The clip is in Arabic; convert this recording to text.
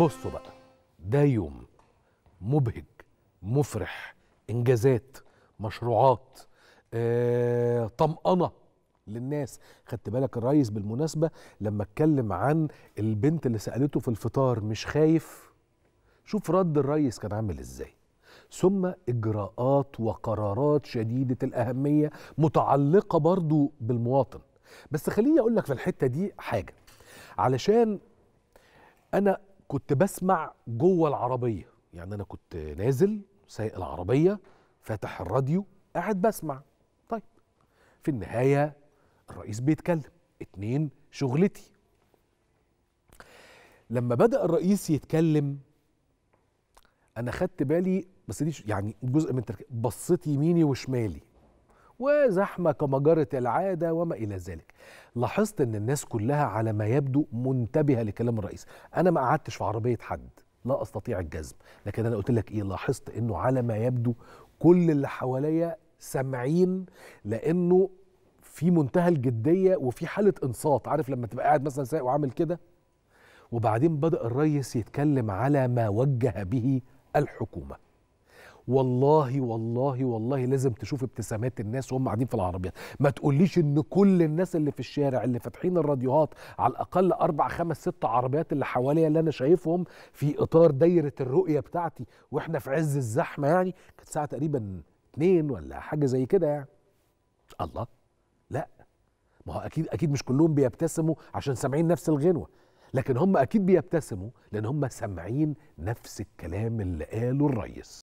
بصوا بقى ده يوم مبهج مفرح إنجازات مشروعات آه، طمأنة للناس. خدت بالك الرئيس بالمناسبة لما اتكلم عن البنت اللي سألته في الفطار مش خايف؟ شوف رد الرئيس كان عامل إزاي. ثم إجراءات وقرارات شديدة الأهمية متعلقة برضو بالمواطن. بس خليني أقول لك في الحتة دي حاجة. علشان أنا كنت بسمع جوه العربية. يعني أنا كنت نازل سايق العربية فاتح الراديو قاعد بسمع. طيب في النهاية الرئيس بيتكلم اتنين شغلتي. لما بدأ الرئيس يتكلم أنا خدت بالي بس دي يعني جزء من تركيز بصيت يميني وشمالي. وزحمة كما جرت العادة وما إلى ذلك. لاحظت إن الناس كلها على ما يبدو منتبهة لكلام الرئيس. أنا ما قعدتش في عربية حد لا أستطيع الجزم. لكن أنا قلت لك إيه لاحظت إنه على ما يبدو كل اللي حواليا سامعين لأنه في منتهى الجدية وفي حالة انصات. عارف لما تبقى قاعد مثلا سايق وعامل كده؟ وبعدين بدأ الرئيس يتكلم على ما وجه به الحكومة. والله والله والله لازم تشوف ابتسامات الناس وهم قاعدين في العربيات. ما تقوليش إن كل الناس اللي في الشارع اللي فاتحين الراديوهات على الأقل أربع خمس ست عربيات اللي حواليا اللي أنا شايفهم في إطار دايرة الرؤية بتاعتي وإحنا في عز الزحمة يعني كانت ساعه تقريبا اتنين ولا حاجة زي كده يعني. الله! لا! ما هو أكيد أكيد مش كلهم بيبتسموا عشان سامعين نفس الغنوة. لكن هم أكيد بيبتسموا لأن هم سامعين نفس الكلام اللي قاله الريس